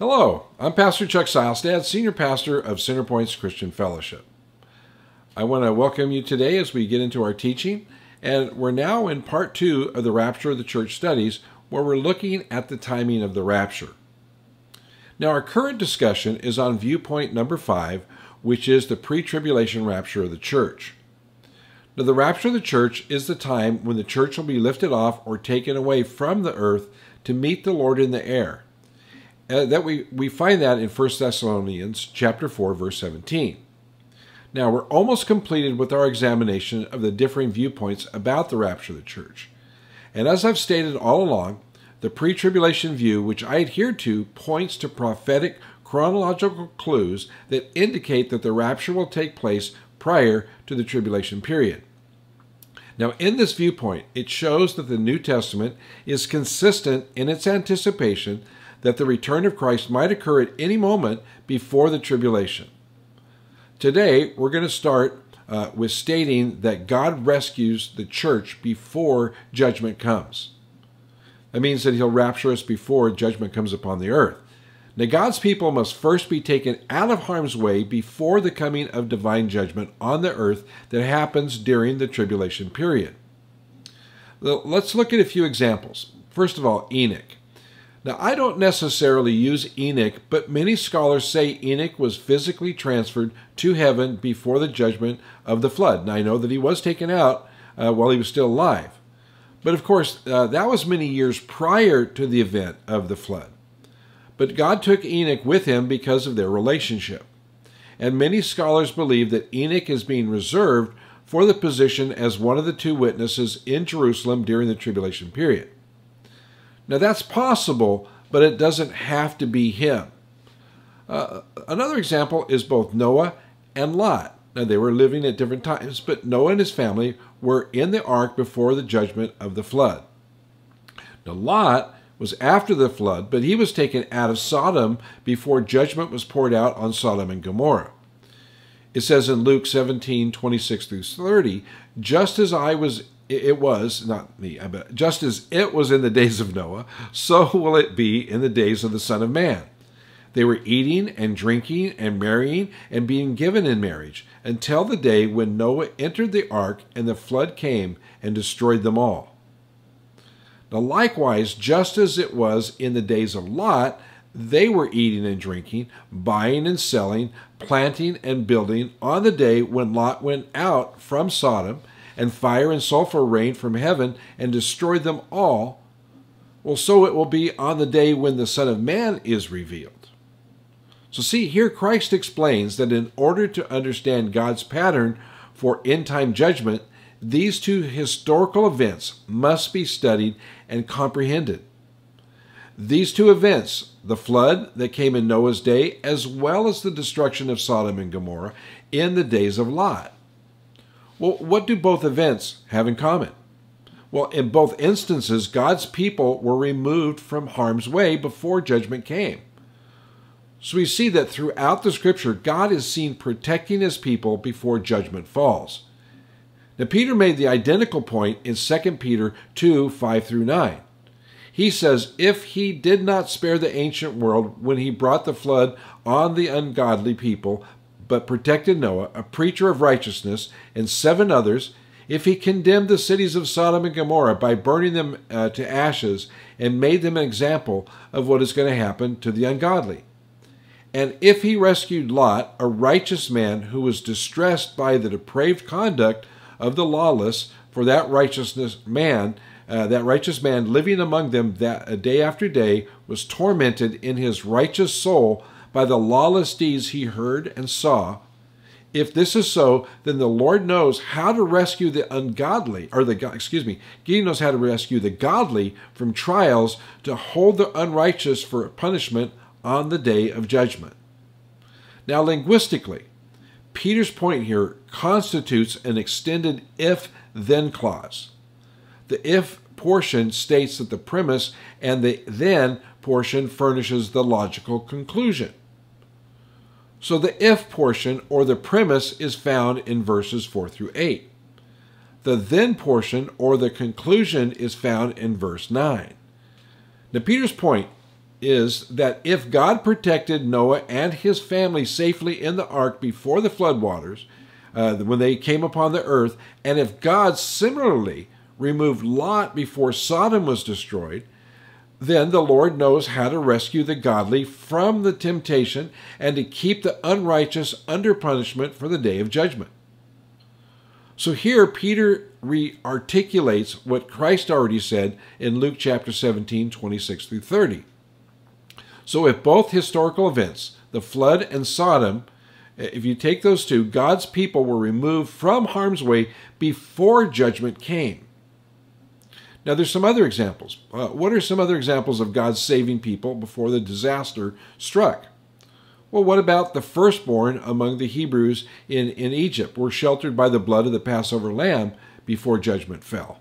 Hello, I'm Pastor Chuck Seielstad, Senior Pastor of Centerpoints Christian Fellowship. I want to welcome you today as we get into our teaching, and we're now in part two of the Rapture of the Church studies, where we're looking at the timing of the rapture. Now, our current discussion is on viewpoint number five, which is the pre tribulation rapture of the church. Now, the rapture of the church is the time when the church will be lifted off or taken away from the earth to meet the Lord in the air. Uh, that we, we find that in 1 Thessalonians chapter 4, verse 17. Now, we're almost completed with our examination of the differing viewpoints about the rapture of the church. And as I've stated all along, the pre tribulation view, which I adhere to, points to prophetic chronological clues that indicate that the rapture will take place prior to the tribulation period. Now, in this viewpoint, it shows that the New Testament is consistent in its anticipation that the return of Christ might occur at any moment before the tribulation. Today, we're going to start uh, with stating that God rescues the church before judgment comes. That means that he'll rapture us before judgment comes upon the earth. Now, God's people must first be taken out of harm's way before the coming of divine judgment on the earth that happens during the tribulation period. Let's look at a few examples. First of all, Enoch. Now, I don't necessarily use Enoch, but many scholars say Enoch was physically transferred to heaven before the judgment of the flood. And I know that he was taken out uh, while he was still alive. But of course, uh, that was many years prior to the event of the flood. But God took Enoch with him because of their relationship. And many scholars believe that Enoch is being reserved for the position as one of the two witnesses in Jerusalem during the tribulation period. Now that's possible, but it doesn't have to be him. Uh, another example is both Noah and Lot. Now they were living at different times, but Noah and his family were in the ark before the judgment of the flood. Now Lot was after the flood, but he was taken out of Sodom before judgment was poured out on Sodom and Gomorrah. It says in Luke 17, 26 through 30, just as I was it was, not me, uh, but just as it was in the days of Noah, so will it be in the days of the Son of Man. They were eating and drinking and marrying and being given in marriage until the day when Noah entered the ark and the flood came and destroyed them all. Now, likewise, just as it was in the days of Lot, they were eating and drinking, buying and selling, planting and building on the day when Lot went out from Sodom and fire and sulfur rained from heaven and destroyed them all, well, so it will be on the day when the Son of Man is revealed. So, see, here Christ explains that in order to understand God's pattern for end time judgment, these two historical events must be studied and comprehended. These two events, the flood that came in Noah's day, as well as the destruction of Sodom and Gomorrah in the days of Lot, well, what do both events have in common? Well, in both instances, God's people were removed from harm's way before judgment came. So we see that throughout the scripture, God is seen protecting his people before judgment falls. Now, Peter made the identical point in 2 Peter 2 5 through 9. He says, If he did not spare the ancient world when he brought the flood on the ungodly people, but protected Noah, a preacher of righteousness, and seven others, if he condemned the cities of Sodom and Gomorrah by burning them uh, to ashes and made them an example of what is going to happen to the ungodly. And if he rescued Lot, a righteous man who was distressed by the depraved conduct of the lawless, for that righteousness man, uh, that righteous man living among them that uh, day after day was tormented in his righteous soul by the lawless deeds he heard and saw. If this is so, then the Lord knows how to rescue the ungodly, or the, excuse me, He knows how to rescue the godly from trials to hold the unrighteous for punishment on the day of judgment. Now, linguistically, Peter's point here constitutes an extended if then clause. The if portion states that the premise and the then portion furnishes the logical conclusion. So the if portion or the premise is found in verses 4 through 8. The then portion or the conclusion is found in verse 9. Now, Peter's point is that if God protected Noah and his family safely in the ark before the floodwaters, uh, when they came upon the earth, and if God similarly removed Lot before Sodom was destroyed, then the Lord knows how to rescue the godly from the temptation and to keep the unrighteous under punishment for the day of judgment. So here Peter re-articulates what Christ already said in Luke chapter 17, 26 through 30. So if both historical events, the flood and Sodom, if you take those two, God's people were removed from harm's way before judgment came. Now, there's some other examples. Uh, what are some other examples of God saving people before the disaster struck? Well, what about the firstborn among the Hebrews in, in Egypt were sheltered by the blood of the Passover lamb before judgment fell?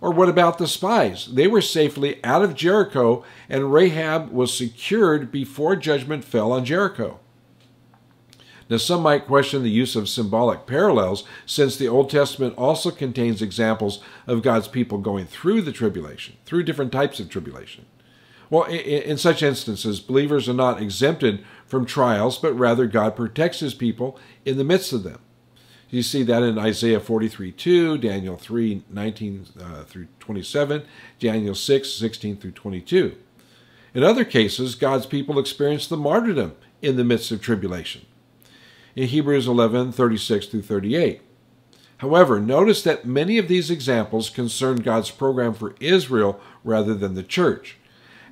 Or what about the spies? They were safely out of Jericho, and Rahab was secured before judgment fell on Jericho. Now, some might question the use of symbolic parallels, since the Old Testament also contains examples of God's people going through the tribulation, through different types of tribulation. Well, in such instances, believers are not exempted from trials, but rather God protects his people in the midst of them. You see that in Isaiah 43 2, Daniel 3 19 uh, through 27, Daniel 6 16 through 22. In other cases, God's people experience the martyrdom in the midst of tribulation in Hebrews 11 36 through 38. However, notice that many of these examples concern God's program for Israel rather than the church.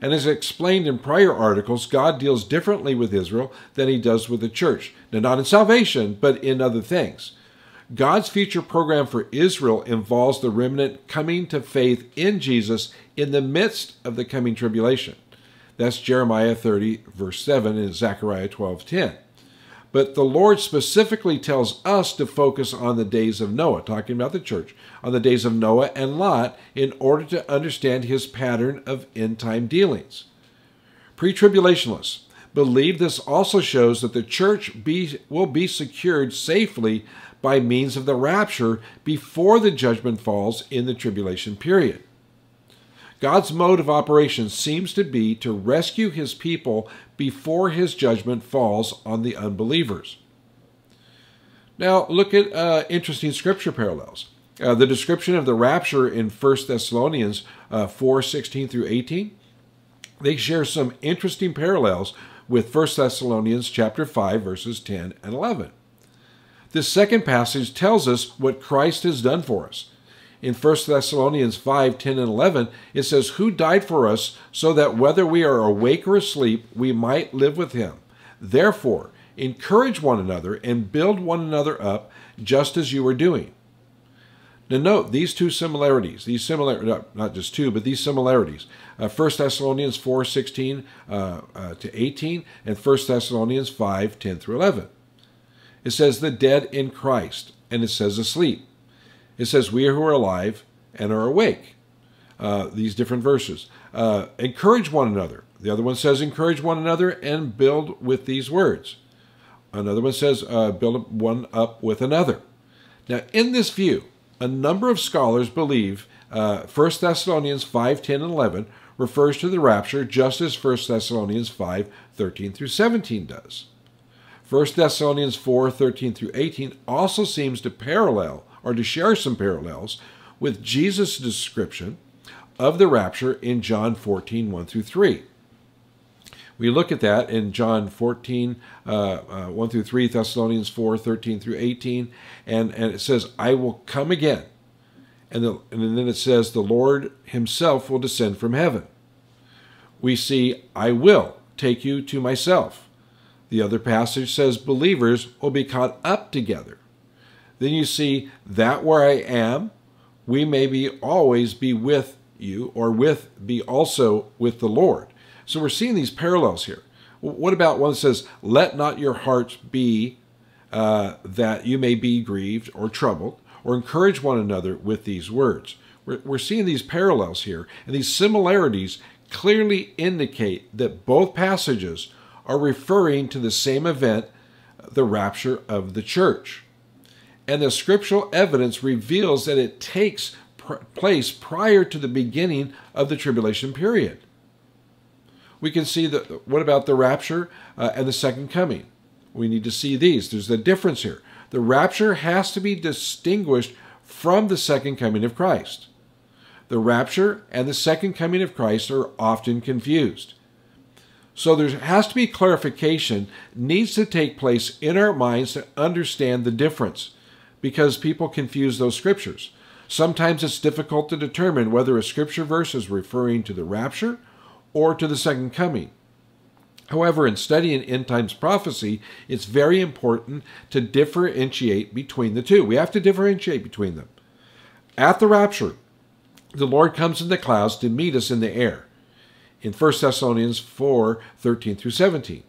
And as explained in prior articles, God deals differently with Israel than he does with the church. Now, not in salvation, but in other things. God's future program for Israel involves the remnant coming to faith in Jesus in the midst of the coming tribulation. That's Jeremiah 30, verse 7, and Zechariah 12, 10. But the Lord specifically tells us to focus on the days of Noah, talking about the church, on the days of Noah and Lot, in order to understand his pattern of end time dealings. Pre tribulationists believe this also shows that the church be, will be secured safely by means of the rapture before the judgment falls in the tribulation period. God's mode of operation seems to be to rescue his people before his judgment falls on the unbelievers. Now, look at uh, interesting scripture parallels. Uh, the description of the rapture in 1 Thessalonians uh, 4 16 through 18, they share some interesting parallels with 1 Thessalonians chapter 5 verses 10 and 11. This second passage tells us what Christ has done for us in 1 Thessalonians 5 10 and 11, it says, Who died for us, so that whether we are awake or asleep, we might live with him. Therefore, encourage one another and build one another up, just as you are doing. Now, note these two similarities, these similar, not just two, but these similarities. Uh, 1 Thessalonians 4 16 uh, uh, to 18, and 1 Thessalonians 5 10 through 11. It says, The dead in Christ, and it says, asleep. It says, We who are alive and are awake. Uh, these different verses. Uh, encourage one another. The other one says, Encourage one another and build with these words. Another one says, uh, Build one up with another. Now, in this view, a number of scholars believe uh, 1 Thessalonians 5 10 and 11 refers to the rapture just as 1 Thessalonians 5 13 through 17 does. 1 Thessalonians 4 13 through 18 also seems to parallel or to share some parallels with Jesus' description of the rapture in John 14, 1 through 3. We look at that in John 14, uh, uh, 1 through 3, Thessalonians 4, 13 through 18, and, and it says, I will come again. And, the, and then it says, the Lord himself will descend from heaven. We see, I will take you to myself. The other passage says, believers will be caught up together. Then you see that where I am, we may be always be with you or with be also with the Lord. So we're seeing these parallels here. What about one that says, let not your hearts be uh, that you may be grieved or troubled, or encourage one another with these words. We're, we're seeing these parallels here, and these similarities clearly indicate that both passages are referring to the same event, the rapture of the church and the scriptural evidence reveals that it takes pr place prior to the beginning of the tribulation period. We can see that. What about the rapture uh, and the second coming? We need to see these. There's a difference here. The rapture has to be distinguished from the second coming of Christ. The rapture and the second coming of Christ are often confused. So there has to be clarification needs to take place in our minds to understand the difference because people confuse those scriptures. Sometimes it's difficult to determine whether a scripture verse is referring to the rapture or to the second coming. However, in studying end times prophecy, it's very important to differentiate between the two. We have to differentiate between them. At the rapture, the Lord comes in the clouds to meet us in the air. In 1 Thessalonians 4 13 through 17.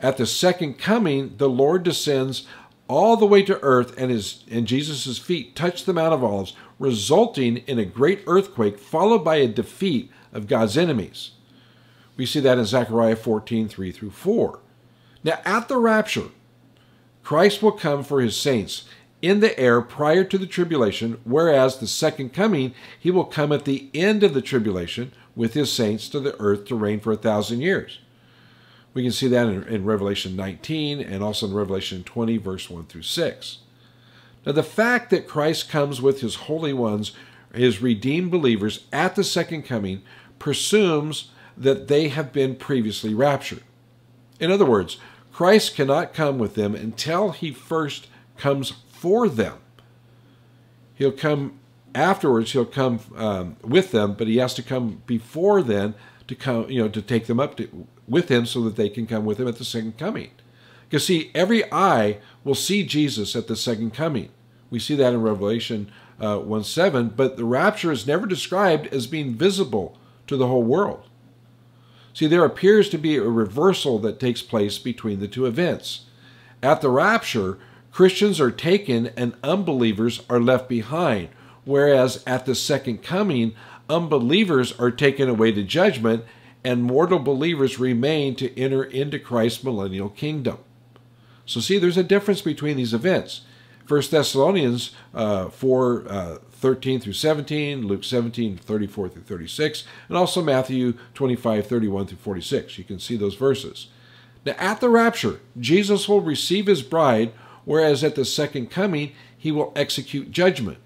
At the second coming, the Lord descends all the way to earth, and his and Jesus' feet touched the Mount of Olives, resulting in a great earthquake, followed by a defeat of God's enemies. We see that in Zechariah 14, 3 through 4. Now, at the rapture, Christ will come for his saints in the air prior to the tribulation, whereas the second coming, he will come at the end of the tribulation with his saints to the earth to reign for a thousand years. We can see that in, in, Revelation 19 and also in Revelation 20, verse 1 through 6. Now, the fact that Christ comes with his holy ones, his redeemed believers, at the second coming presumes that they have been previously raptured. In other words, Christ cannot come with them until he first comes for them. He'll come afterwards, he'll come um, with them, but he has to come before then to come, you know, to take them up to, with him so that they can come with him at the second coming. Because see, every eye will see Jesus at the second coming. We see that in Revelation uh, 1 7, but the rapture is never described as being visible to the whole world. See, there appears to be a reversal that takes place between the two events. At the rapture, Christians are taken and unbelievers are left behind, whereas at the second coming, unbelievers are taken away to judgment and mortal believers remain to enter into Christ's millennial kingdom. So, see, there's a difference between these events. 1 Thessalonians uh, 4 uh, 13 through 17, Luke 17 34 through 36, and also Matthew 25 31 through 46. You can see those verses. Now, at the rapture, Jesus will receive his bride, whereas at the second coming, he will execute judgment.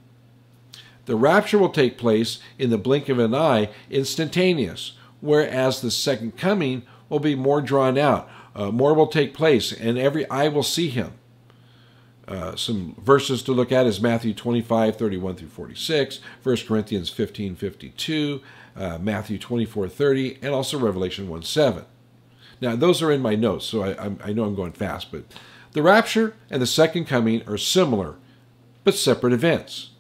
The rapture will take place in the blink of an eye, instantaneous, whereas the second coming will be more drawn out. Uh, more will take place, and every eye will see him. Uh, some verses to look at is Matthew 25, 31 through 46, 1 Corinthians 15, 52, uh, Matthew 24, 30, and also Revelation 1, 7. Now, those are in my notes, so I, I know I'm going fast, but the rapture and the second coming are similar, but separate events.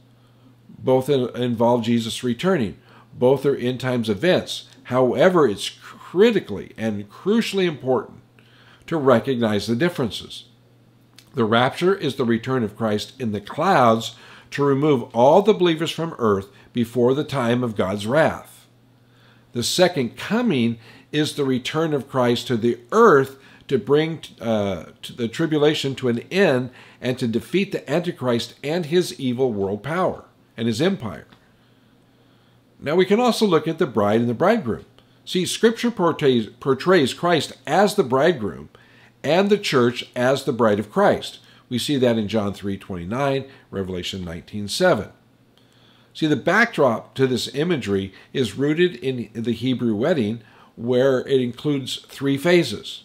Both involve Jesus returning. Both are end times events. However, it's critically and crucially important to recognize the differences. The rapture is the return of Christ in the clouds to remove all the believers from earth before the time of God's wrath. The second coming is the return of Christ to the earth to bring uh, to the tribulation to an end and to defeat the Antichrist and his evil world power and his empire. Now we can also look at the bride and the bridegroom. See, Scripture portrays, portrays Christ as the bridegroom and the church as the bride of Christ. We see that in John 3:29, Revelation 19:7. See, the backdrop to this imagery is rooted in the Hebrew wedding, where it includes three phases.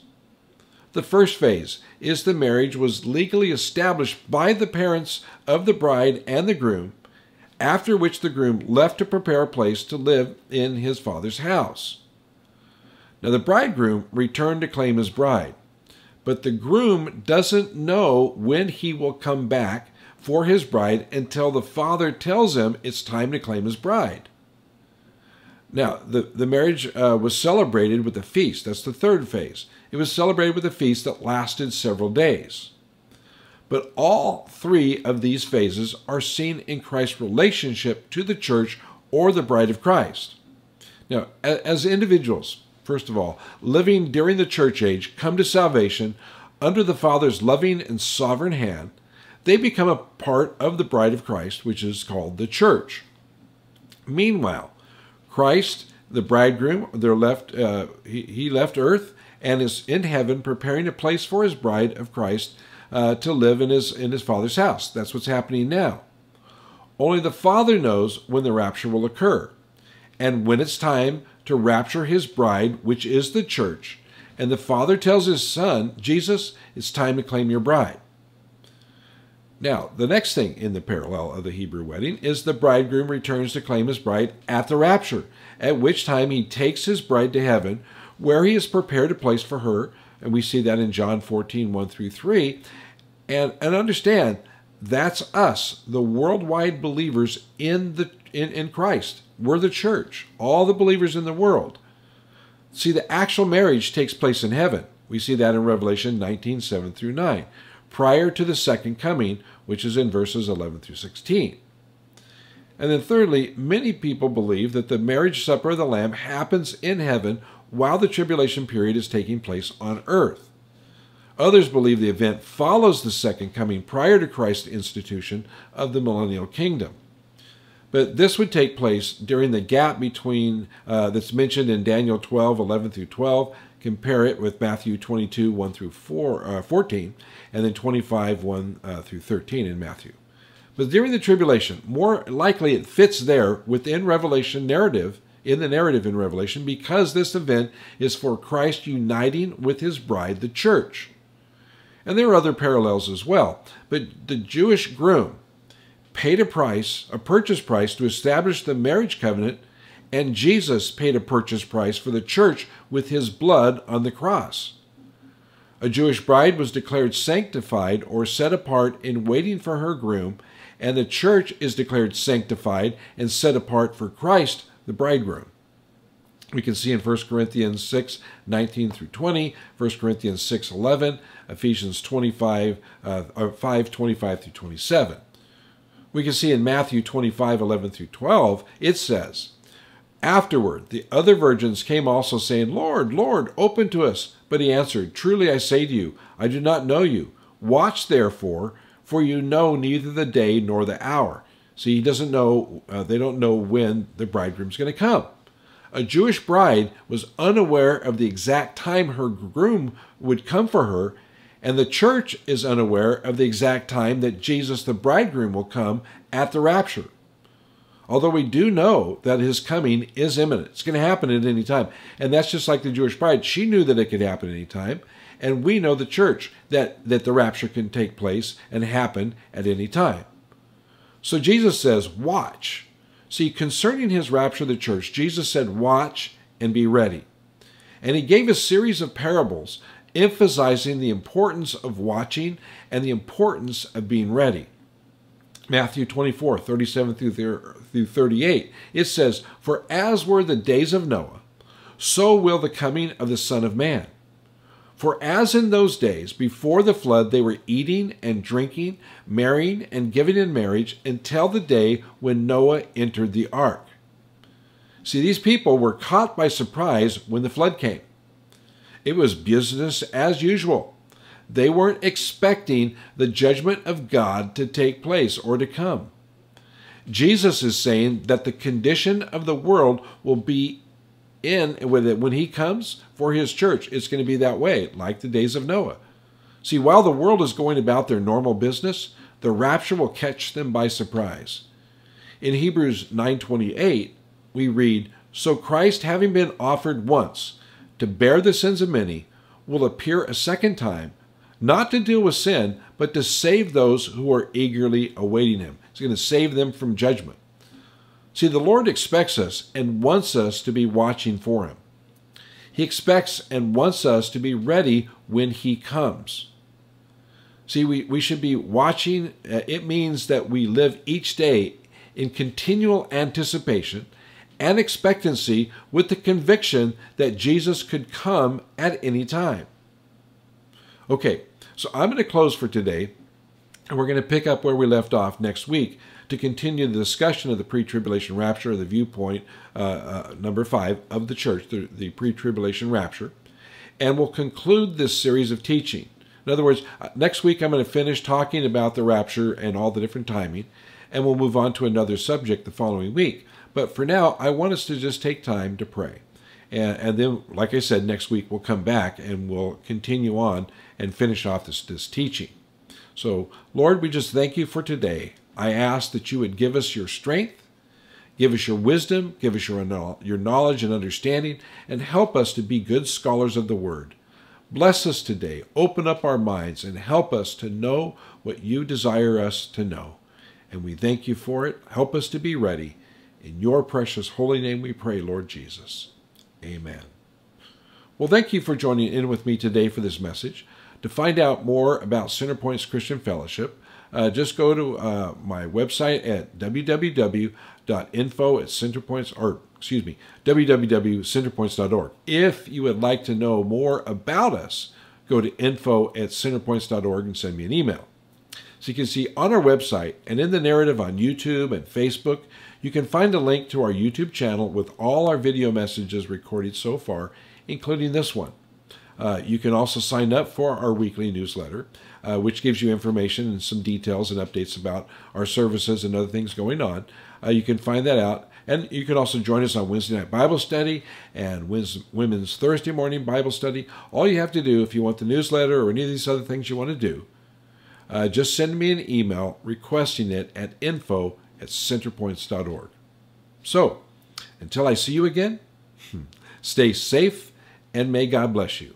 The first phase is the marriage was legally established by the parents of the bride and the groom, after which the groom left to prepare a place to live in his father's house. Now the bridegroom returned to claim his bride. But the groom doesn't know when he will come back for his bride until the father tells him it's time to claim his bride. Now, the, the marriage uh, was celebrated with a feast. That's the third phase. It was celebrated with a feast that lasted several days. But all three of these phases are seen in Christ's relationship to the church or the bride of Christ. Now, as individuals, first of all, living during the church age, come to salvation under the Father's loving and sovereign hand, they become a part of the bride of Christ, which is called the church. Meanwhile, Christ the bridegroom, they're left, uh, he, he left earth and is in heaven preparing a place for his bride of Christ uh, to live in his, in his father's house. That's what's happening now. Only the Father knows when the rapture will occur. And when it's time to rapture his bride, which is the church, and the Father tells his Son, Jesus, it's time to claim your bride. Now, the next thing in the parallel of the Hebrew wedding is the bridegroom returns to claim his bride at the rapture, at which time he takes his bride to heaven, where he has prepared a place for her. And we see that in John 14, 1 through 3. And, and understand, that's us, the worldwide believers in, the, in, in Christ. We're the church, all the believers in the world. See, the actual marriage takes place in heaven. We see that in Revelation 19, 7 through 9 prior to the second coming, which is in verses 11 through 16. And then, thirdly, many people believe that the marriage supper of the Lamb happens in heaven while the tribulation period is taking place on earth. Others believe the event follows the second coming prior to Christ's institution of the millennial kingdom. But this would take place during the gap between uh, that's mentioned in Daniel 12, 11 through 12. Compare it with Matthew 22, 1 through 4, uh, 14, and then 25, 1 uh, through 13 in Matthew. But during the tribulation, more likely it fits there within Revelation narrative, in the narrative in Revelation, because this event is for Christ uniting with his bride, the church. And there are other parallels as well. But the Jewish groom paid a price, a purchase price, to establish the marriage covenant, and Jesus paid a purchase price for the church with his blood on the cross. A Jewish bride was declared sanctified or set apart in waiting for her groom, and the church is declared sanctified and set apart for Christ, the bridegroom. We can see in 1 Corinthians 6, 19 through 20, 1 Corinthians 6, 11, Ephesians 25, uh, 5, 25 through 27. We can see in Matthew 25, 11 through 12, it says, Afterward, the other virgins came also, saying, Lord, Lord, open to us. But he answered, Truly I say to you, I do not know you. Watch therefore, for you know neither the day nor the hour. See, he doesn't know, uh, they don't know when the bridegroom's going to come. A Jewish bride was unaware of the exact time her groom would come for her, and the church is unaware of the exact time that Jesus the bridegroom will come at the rapture. Although we do know that his coming is imminent. It's going to happen at any time. And that's just like the Jewish bride. She knew that it could happen at any time. And we know the church that, that the rapture can take place and happen at any time. So Jesus says, watch. See, concerning his rapture of the church, Jesus said, watch and be ready. And he gave a series of parables emphasizing the importance of watching and the importance of being ready. Matthew 24, 37 through 38, it says, For as were the days of Noah, so will the coming of the Son of Man. For as in those days before the flood they were eating and drinking, marrying and giving in marriage until the day when Noah entered the ark. See, these people were caught by surprise when the flood came. It was business as usual. They weren't expecting the judgment of God to take place or to come. Jesus is saying that the condition of the world will be in with it when he comes for his church. It's going to be that way, like the days of Noah. See, while the world is going about their normal business, the rapture will catch them by surprise. In Hebrews 9:28, we read, "So Christ having been offered once to bear the sins of many, will appear a second time not to deal with sin, but to save those who are eagerly awaiting him. He's going to save them from judgment. See, the Lord expects us and wants us to be watching for him. He expects and wants us to be ready when he comes. See, we, we should be watching. Uh, it means that we live each day in continual anticipation and expectancy with the conviction that Jesus could come at any time. Okay, so I'm going to close for today, and we're going to pick up where we left off next week to continue the discussion of the pre-tribulation rapture, the viewpoint uh, uh, number five of the church, the, the pre-tribulation rapture, and we'll conclude this series of teaching. In other words, uh, next week I'm going to finish talking about the rapture and all the different timing. and we'll move on to another subject the following week. But for now, I want us to just take time to pray. And, and then, like I said, next week we'll come back and we'll continue on and finish off this, this teaching. So, Lord, we just thank you for today. I ask that you would give us your strength, give us your wisdom, give us your, your knowledge and understanding, and help us to be good scholars of the Word. Bless us today, open up our minds, and help us to know what you desire us to know. And we thank you for it. Help us to be ready. In your precious holy name we pray, Lord Jesus. Amen. Well, thank you for joining in with me today for this message. To find out more about Centerpoints Christian Fellowship, uh, just go to uh, my website at www.info at centerpoints, or excuse me, www.centerpoints.org. If you would like to know more about us, go to info at centerpoints.org and send me an email. So you can see on our website and in the narrative on YouTube and Facebook, you can find a link to our YouTube channel with all our video messages recorded so far, including this one. Uh, you can also sign up for our weekly newsletter, uh, which gives you information and some details and updates about our services and other things going on. Uh, you can find that out. And you can also join us on Wednesday night Bible study and women's Thursday morning Bible study. All you have to do if you want the newsletter or any of these other things you want to do, uh, just send me an email requesting it at info at centerpoints.org. So, until I see you again, stay safe and may God bless you.